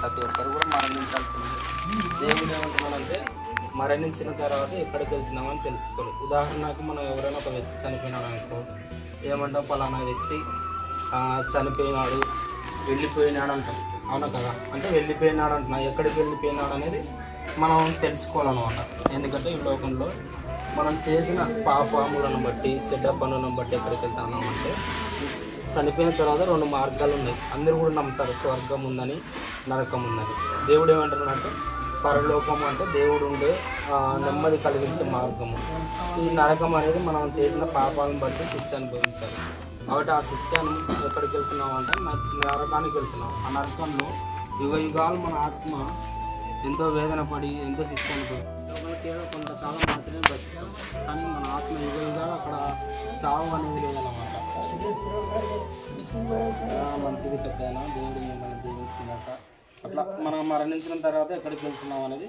ప్రతి ఒక్కరు కూడా మరణించాల్సిందే. దేవుడు ఏమంటున్నాడంటే మరణించిన తర్వాత ఎక్కడికి వెళ్తున్నామని తెలుసుకోవాలి. ఉదాహరణకు మనం ఎవరైనా ఒక వ్యక్తి చనిపోయినాడు అనుకో ఏమంటాం పలానా వ్యక్తి చనిపోయినాడు వెళ్ళిపోయినాడు అంటాం. అవునా కదా? అంటే వెళ్ళిపోయినాడు అంటున్నా. ఎక్కడికి వెళ్ళిపోయినాడు అనేది మనం తెలుసుకోవాలన్నమాట. ఎందుకంటే ఈ లోకంలో మనం చేసిన పాపములను బట్టి చెడ్డ పనులను బట్టి ఎక్కడికి వెళ్తాను అంటే చనిపోయిన తర్వాత రెండు మార్గాలు ఉన్నాయి. అందరూ కూడా నమ్ముతారు స్వర్గం ఉందని నరకం ఉందని. దేవుడు ఏమంటున్నాడంటే పరలోకం అంటే దేవుడు ఉండే నెమ్మది కలిగించే మార్గము. ఈ నరకం అనేది మనం చేసిన పాపాలను బట్టి శిక్ష అనుభవించాలి. కాబట్టి ఆ శిక్షను ఎక్కడికి వెళ్తున్నాం అంటే నరకానికి వెళ్తున్నాం. ఆ నరకంలో యుగ యుగాలు మన ఆత్మ ఎంతో వేదన పడి ఎంతో శిక్ష అనుభవించాం కేవలం కొంతకాలం మాత్రమే బతికాం కానీ మన ఆత్మ యుగ యుగాలు అక్కడ చావు అనేది లేదన్నమాట. మంచిది పెద్ద దేవుడు మిమ్మల్ని దీవించుకున్నాక. అట్లా మనం మరణించిన తర్వాత ఎక్కడికి వెళ్తున్నాం అనేది